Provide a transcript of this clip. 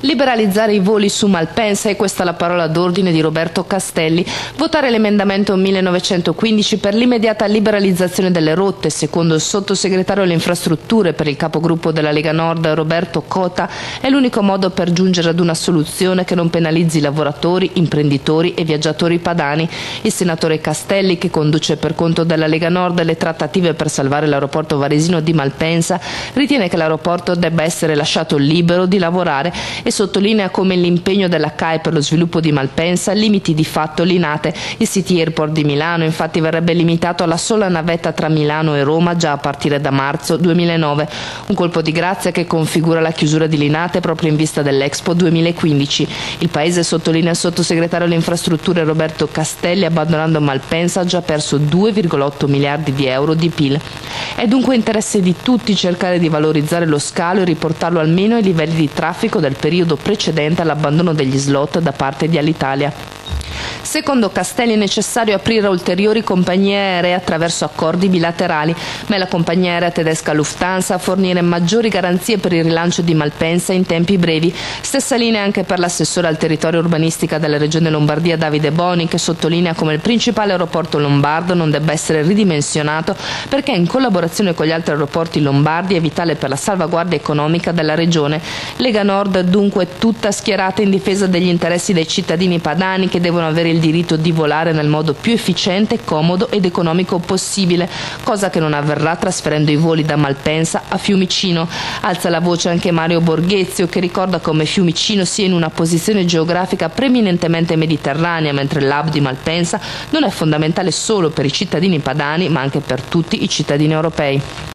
Liberalizzare i voli su Malpensa, e questa la parola d'ordine di Roberto Castelli. Votare l'emendamento 1915 per l'immediata liberalizzazione delle rotte, secondo il sottosegretario alle infrastrutture per il capogruppo della Lega Nord Roberto Cota, è l'unico modo per giungere ad una soluzione che non penalizzi lavoratori, imprenditori e viaggiatori padani. Il senatore Castelli, che conduce per conto della Lega Nord le trattative per salvare l'aeroporto varesino di Malpensa, ritiene che l'aeroporto debba essere lasciato libero di lavorare e sottolinea come l'impegno della CAE per lo sviluppo di Malpensa limiti di fatto l'Inate. Il City Airport di Milano infatti verrebbe limitato alla sola navetta tra Milano e Roma già a partire da marzo 2009, un colpo di grazia che configura la chiusura di Linate proprio in vista dell'Expo 2015. Il Paese, sottolinea il sottosegretario alle infrastrutture Roberto Castelli, abbandonando Malpensa ha già perso 2,8 miliardi di euro di PIL. È dunque interesse di tutti cercare di valorizzare lo scalo e riportarlo almeno ai livelli di traffico del periodo precedente all'abbandono degli slot da parte di Alitalia. Secondo Castelli è necessario aprire ulteriori compagnie aeree attraverso accordi bilaterali, ma è la compagnia aerea tedesca Lufthansa a fornire maggiori garanzie per il rilancio di Malpensa in tempi brevi. Stessa linea anche per l'assessore al territorio urbanistica della regione Lombardia Davide Boni, che sottolinea come il principale aeroporto lombardo non debba essere ridimensionato perché in collaborazione con gli altri aeroporti lombardi è vitale per la salvaguardia economica della regione. Lega Nord dunque tutta schierata in difesa degli interessi dei cittadini padani che devono avere il il diritto di volare nel modo più efficiente, comodo ed economico possibile, cosa che non avverrà trasferendo i voli da Malpensa a Fiumicino. Alza la voce anche Mario Borghezio che ricorda come Fiumicino sia in una posizione geografica preminentemente mediterranea, mentre l'hub di Malpensa non è fondamentale solo per i cittadini padani ma anche per tutti i cittadini europei.